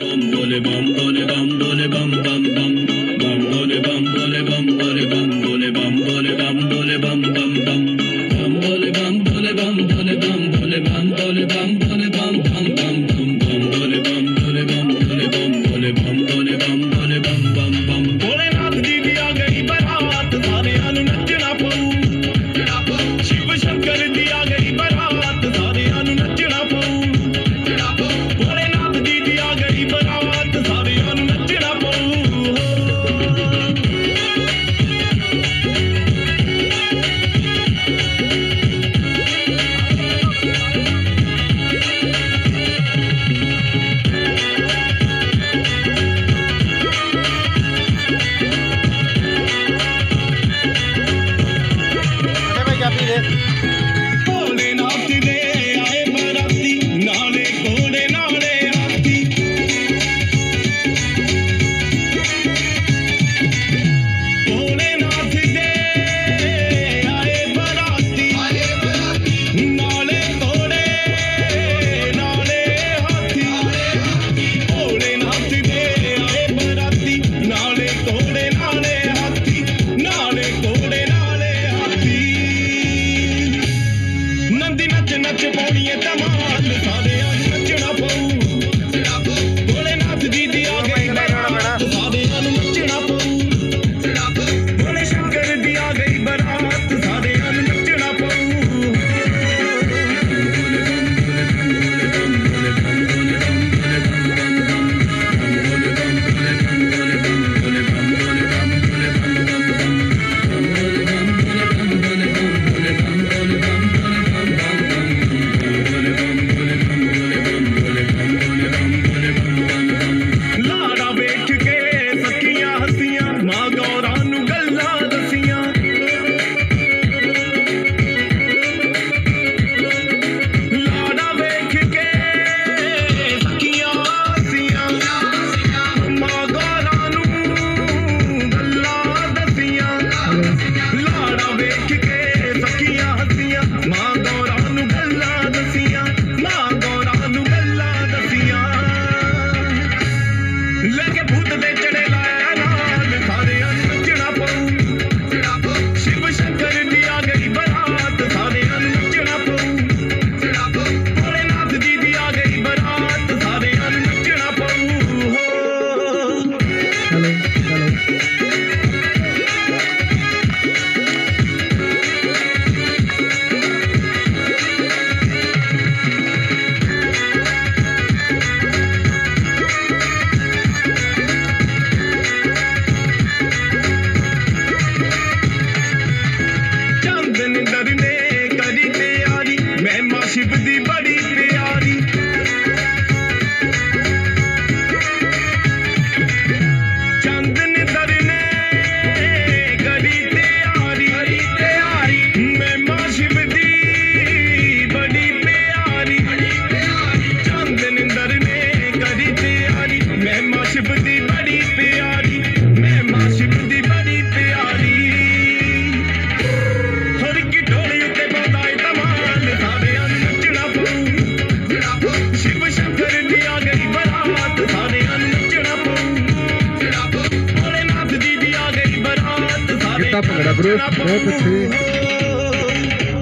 Bam dole bam dole bam dole bam bam bam. बड़ी प्यारी मैं प्यारी। थोड़ी की ढोली ते बोदा धमाल शिव शंकर दी आ सारे नचना पऊ भोलेनाथ दी दी आ